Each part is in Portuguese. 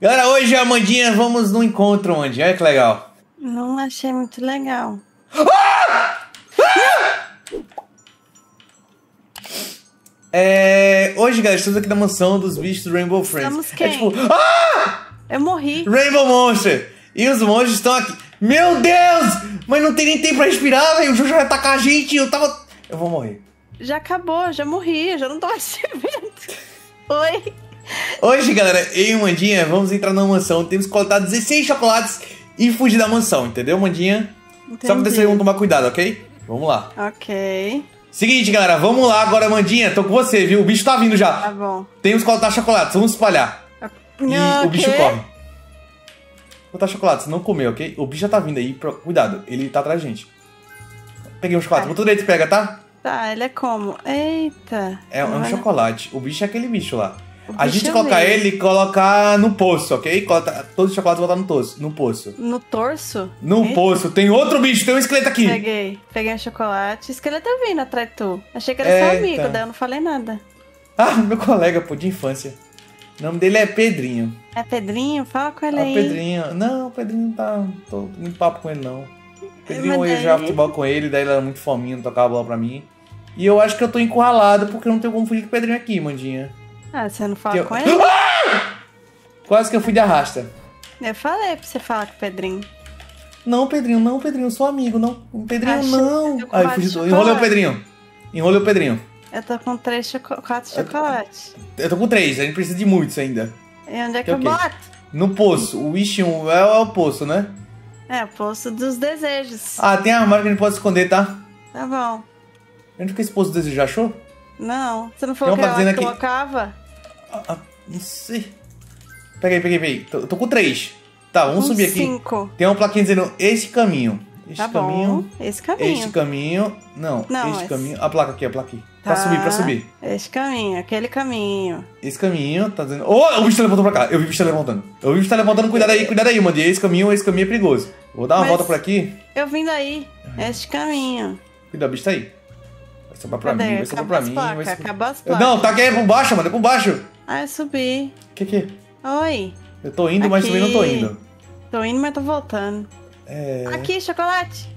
Galera, hoje, Amandinha, vamos no encontro, Amandinha. Olha que legal. Não achei muito legal. É... Hoje, galera, estamos aqui na mansão dos bichos do Rainbow Friends. Estamos É quem? tipo... Ah! Eu morri. Rainbow Monster! E os monstros estão aqui. Meu Deus! Mas não tem nem tempo pra respirar, velho. O Jojo vai atacar a gente. Eu tava... Eu vou morrer. Já acabou, já morri, já não tô mais te vendo. Oi. Hoje, galera, eu e Mandinha vamos entrar na mansão. Temos que coletar 16 chocolates e fugir da mansão, entendeu, Mandinha? Só que Entendi. dessa vamos tomar cuidado, ok? Vamos lá. Ok. Seguinte, galera, vamos lá agora, Mandinha. Tô com você, viu? O bicho tá vindo já. Tá bom. Temos que coletar chocolates, vamos espalhar. E Não, o bicho corre. Coletar chocolates, não comer, ok? O bicho já tá vindo aí. Cuidado, ele tá atrás da gente. Peguei um chocolate, botou direito, pega, tá? Tá, ele é como? Eita. É, é um Olha. chocolate. O bicho é aquele bicho lá. O A gente é colocar ele e colocar no poço, ok? Coloca todos os chocolates botar no, toço, no poço. No torso? No Eita. poço. Tem outro bicho, tem um esqueleto aqui. Peguei. Peguei um chocolate. Esqueleto tá vindo atrás de tu. Achei que era Eita. seu amigo, daí eu não falei nada. Ah, meu colega, pô, de infância. O nome dele é Pedrinho. É Pedrinho? Fala com ele Ah, aí. Pedrinho. Não, o Pedrinho não tá. Tô muito papo com ele, não. Pedrinho, Mas eu daí- jogava futebol com ele, daí ele era muito fominho, não tocava bola pra mim. E eu acho que eu tô encurralado porque eu não tenho como fugir com o Pedrinho aqui, Mandinha. Ah, você não fala eu- com ele? Quase que eu fui de arrasta. Eu falei pra você falar com o Pedrinho. Não, Pedrinho, não, Pedrinho, eu sou amigo, não. Pedrinho, Achei não. eu Aí, quase fugi. chocolate. Enrolei o Pedrinho. Enrolei o Pedrinho. Eu tô com três choco quatro chocolates. Eu tô com três, a gente precisa de muitos ainda. E onde é que Que eu boto? No poço. O Wish 1 é, o poço, né? É, o poço dos desejos. Ah, tem armário que a gente pode esconder, tá? Tá bom. Onde que esse poço desejo já achou? Não, você não falou que dizendo aqui. colocava? Ah, ah, não sei. Peguei, peguei, peguei. Tô, tô com três. Tá, vamos Um subir aqui. Cinco. Tem uma plaquinha dizendo esse caminho. Este Tá caminho. bom. Esse caminho. Este caminho. Não, Não, este esse- caminho. A placa aqui, a placa aqui. Pra Tá. subir, pra subir. Esse caminho, aquele caminho. Esse caminho tá dizendo. Oh, o bicho teleportou pra cá. Eu vi o bicho teleportando. Eu vi o bicho teleportando. Cuidado aí, cuidado aí, mano. Esse caminho, esse caminho é perigoso. Vou dar uma Mas- volta por aqui. Eu vim daí. Este caminho. Cuidado, o bicho tá aí. Vai sobrar pra Cadê? mim, vai sobrar pra mim. placas, vai sobrar- acabou as placas. Não, tá aqui é por baixo, mano. É por baixo. Ah, eu subi. Que que? Oi. Eu tô indo, mas Aqui. também não tô indo. Tô indo, mas tô voltando. É. Aqui, chocolate.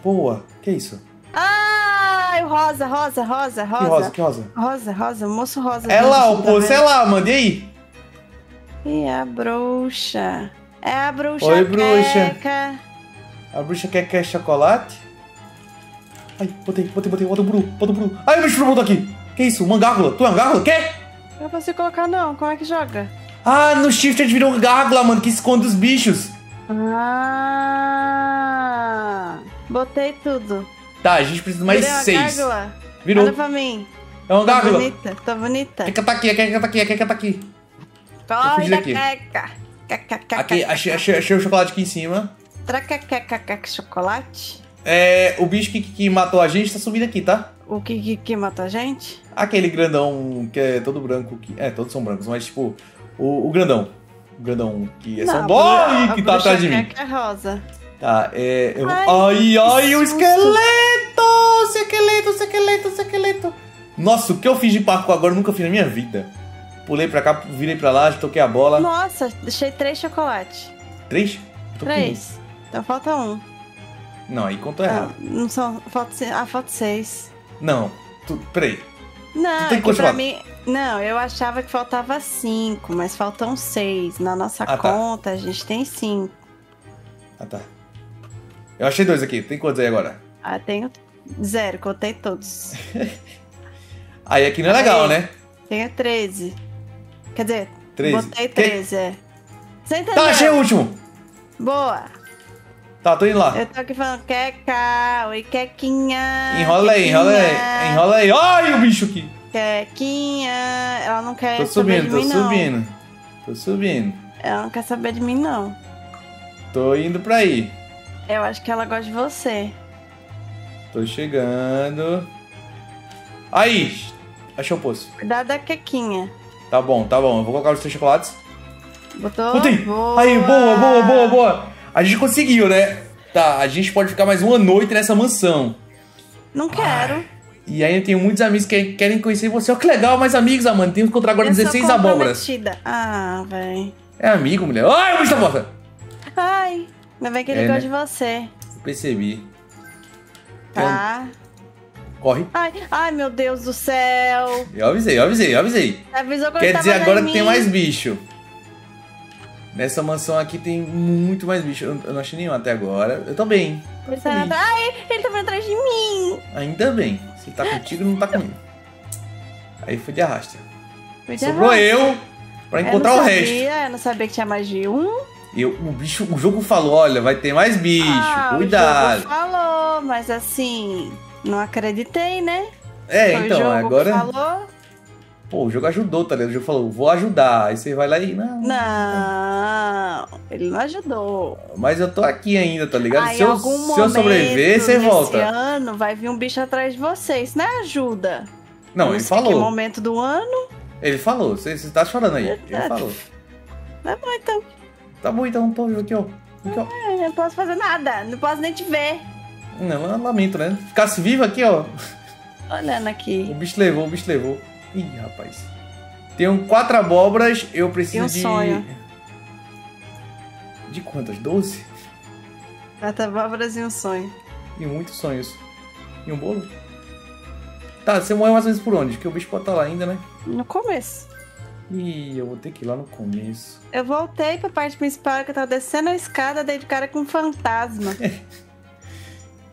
Boa. Que isso? Ah, o rosa, rosa, rosa, Que rosa. rosa, que rosa? Rosa, rosa, moço rosa. É lá, rosa, o poço é lá, mano. E aí? E a bruxa? É a bruxa Oi, bruxa. queca. A bruxa quer, quer chocolate? Ai, botei, botei, botei, bota o bru, bota o bru. Ai, o bicho botou aqui. Que isso? Uma gárgula? Tu é uma gárgula? Quê? Eu não consigo colocar não, como é que joga? Ah, no shift a gente virou gárgula, mano, que esconde os bichos. Ah, botei tudo. Tá, a gente precisa de mais Virei seis. gárgula. Virou. Olha pra mim. É uma Tô gárgula. bonita, tô bonita. Quer que tá aqui, quer que tá aqui, quer que tá aqui. Corre da queca. Aqui, achei, achei, achei o chocolate aqui em cima. Tracacacaca chocolate. É, o bicho que, que matou a gente tá subindo aqui, tá? O que, que, que mata a gente? Aquele grandão que é todo branco. Que, é, todos são brancos, mas tipo, o, o grandão. O grandão que é só Não, um a boy bruxa- que tá atrás de mim. é rosa. Tá, é. Eu... Ai, Ai, ai, o esqueleto! Esqueleto, esqueleto, esqueleto. Nossa, o que eu fiz de parkour agora eu nunca fiz na minha vida. Pulei pra cá, virei pra lá, toquei a bola. Nossa, deixei três chocolates. Três? Tô Três. Então falta um. Não, aí contou errado. Ah, não são. Falta, ah, falta seis. Não, tu, peraí. Não, tem é que pra chocolate? mim. Não, eu achava que faltava cinco, mas faltam seis. Na nossa Ah, tá. conta, a gente tem cinco. Ah, tá. Eu achei dois aqui. Tem quantos aí agora? Ah, tenho zero, contei todos. Aí aqui não é legal, Aí. né? Tenho 13. Quer dizer, 13. botei Que- 13, é. Você entendeu? Tá, achei o último. Boa. Tá, tô indo lá. Eu tô aqui falando, Queca, oi, Quequinha. Enrola aí, enrola aí. Enrola aí. Ai, o bicho aqui. Quequinha. Ela não quer Tô saber subindo, de tô mim, não. subindo. Tô subindo. Ela não quer saber de mim, não. Tô indo pra aí. Eu acho que ela gosta de você. Tô chegando. Aí! Achei o poço. Cuidado da Quequinha. Tá bom, tá bom. Eu vou colocar os três chocolates. Botou? Botei! Boa. Aí, boa, boa, boa, boa. A gente conseguiu, né? Tá, a gente pode ficar mais uma noite nessa mansão. Não quero. E aí eu tenho muitos amigos que querem conhecer você. Olha que legal, mais amigos, Amanda. Temos que encontrar agora Eu sou 16 abóboras. comprometida. Ah, véi. É amigo, mulher. Ai, o bicho da porta! Ai, ainda bem que ele É, gosta né? de você. Eu percebi. Tá. Corre. Ai, ai, meu Deus do céu. Eu avisei, eu avisei, eu avisei. Avisou Quer dizer agora que tem mais bicho. Nessa mansão aqui tem muito mais bicho. Eu eu não achei nenhum até agora. Eu tô bem. Tô Ele tá atrás. Ai, ele tá vindo atrás de mim. Ainda bem. Se tá contigo, não tá comigo. Aí foi de arrasta. Podia Sobrou vai. eu pra Eu encontrar não o resto. sabia, Eu não sabia que tinha mais de um. Eu, o bicho, o jogo falou, olha, vai ter mais bicho, ah, cuidado. O jogo falou, mas assim, não acreditei, né? É, Foi então, o jogo agora. Falou. Pô, o jogo ajudou, tá ligado? O jogo falou, vou ajudar. Aí você vai lá e. Não. Não, ele não ajudou. Mas eu tô aqui ainda, tá ligado? Aí, se eu, algum se eu sobreviver, você volta. ano vai vir um bicho atrás de você. Isso não é ajuda. Não, ele sei Que falou. momento do ano. Ele falou. Você, você tá chorando aí. Ele Verdade. falou. Tá bom, então. Tá bom, então, tô aqui, ó. Aqui, ó. Eu não posso fazer nada. Não posso nem te ver. Não, eu lamento, né? Ficasse vivo aqui, ó. Olhando O aqui. bicho levou, o bicho levou. Ih, rapaz. Tenho quatro abóboras, eu preciso E um de. sonho. De quantas? Doze? Gata abóboras e um sonho. E muitos sonhos. E um bolo? Tá, você morreu mais ou menos por onde? Porque o bicho pode estar lá ainda, né? No começo. Ih, eu vou ter que ir lá no começo. Eu voltei pra parte principal que eu tava descendo a escada, dei de cara com um fantasma.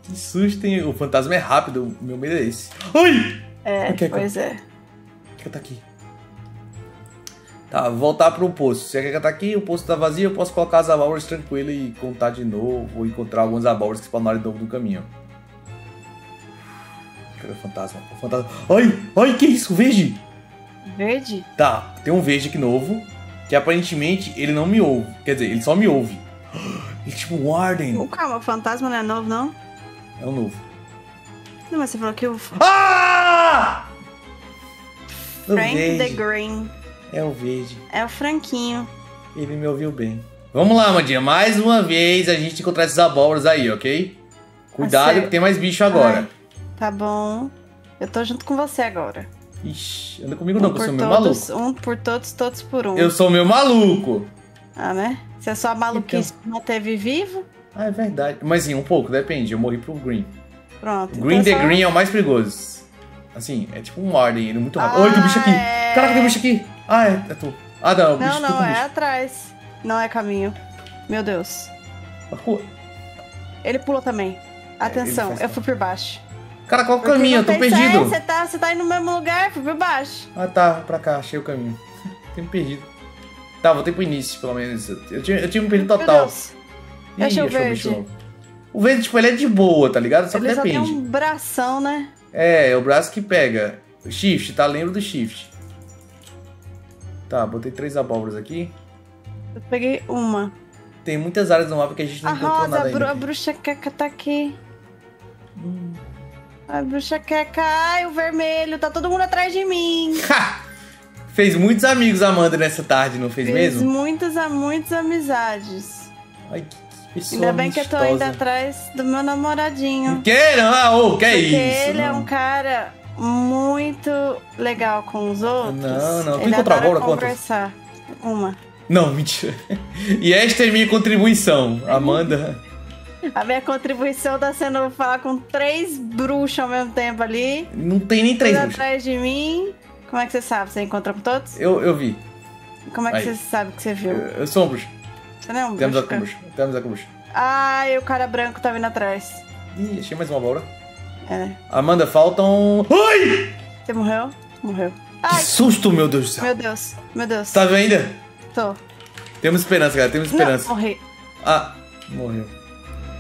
Que susto, hein? O fantasma é rápido, o meu medo é esse. Ai! É, Ok, pois é. Keka tá aqui. Tá, voltar pro poço. Se a Keka tá aqui, o poço tá vazio, eu posso colocar as abóboras tranquilo e contar de novo, ou encontrar algumas abóboras que spawnaram de novo no caminho. Cadê o fantasma? O fantasma. Ai! Ai, que isso? Verde! Verde? Tá, tem um verde aqui novo, que aparentemente ele não me ouve. Quer dizer, ele só me ouve. Ele é tipo um Warden. Oh, calma, o fantasma não é novo, não? É o novo. Não, mas você falou que o Ah! Frank the. Green É o verde. é o Franquinho. Ele me ouviu bem. Vamos lá, Mandinha. Mais uma vez a gente encontrar esses abóboras aí, ok? Cuidado que tem mais bicho agora. Ai, tá bom. Eu tô junto com você agora. Ixi, anda comigo não, um que eu sou meu maluco. um por todos, todos por um. Eu sou meu maluco. Ah, né? Se é só maluquice Então. que manteve vivo, Ah, é verdade. Mas sim, um pouco, depende. Eu morri pro Green. pronto. O Green Então the só- Green é o mais perigoso. Assim, é tipo um Warden, ele é muito rápido. Olha, tem um bicho aqui. é. Caraca, tem um bicho aqui. Ah, é, é tu. Ah, não, o bicho Não, não, o é bicho. atrás. Não é caminho. Meu Deus. Ele pulou também. Atenção, É, ele faz eu fui por baixo. Cara, qual o Porque caminho? Eu tô perdido. É, Você tá, você tá indo no mesmo lugar, fui por baixo. Ah, tá, pra cá, achei o caminho. Tenho perdido. Tá, voltei pro início, pelo menos. Eu tinha, eu tinha me perdido total. Eu achei o verde. bicho novo. O verde, tipo, ele é de boa, tá ligado? Só que Ele só tem depende. um bração, né? É, é o braço que pega. O shift, tá? Lembra do shift. Tá, botei três abóboras aqui. Eu peguei uma. Tem muitas áreas no mapa que a gente não A encontrou rosa, nada a, bru a bruxa queca tá aqui. Hum. A bruxa queca. Ai, o vermelho. Tá todo mundo atrás de mim. Ha! Fez muitos amigos, Amanda, nessa tarde, não fez Fiz mesmo? muitas, muitas amizades. Ai, que pessoa Ainda bem que eu tô indo amistosa. atrás do meu namoradinho. Que não? Ah, ô, que é Porque isso? ele é não. um cara muito legal com os outros. Não, não. Tu Ele encontrou agora quantas? conversar. Uma. Não, mentira. E esta é minha contribuição, Amanda. A minha contribuição tá sendo falar com três bruxos ao mesmo tempo ali. Não tem nem três bruxas. atrás de mim. Como é que você sabe? Você encontrou com todos? Eu, eu vi. Como é que Aí. você sabe que você viu? Eu, eu sou um bruxo. Não é um Temos com bruxo. Temos a com bruxo. Ai, o cara branco tá vindo atrás. Ih, achei mais uma bola. É. Amanda, faltam. Ai! Você morreu? Morreu. Que Ai, susto, meu Deus do céu. meu Deus. Meu Deus. Tá vendo ainda? Tô. Temos esperança, galera. Temos esperança. Não, morri. Ah, morreu.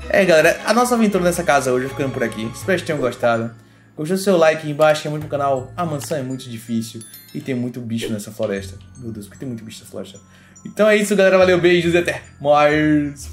É, galera, a nossa aventura nessa casa hoje vai ficando por aqui. Espero que tenham gostado. Gostou do seu like aí embaixo, que é muito pro canal. A mansão é muito difícil e tem muito bicho nessa floresta. Meu Deus, porque tem muito bicho nessa floresta. Então é isso, galera. Valeu, beijos e até mais.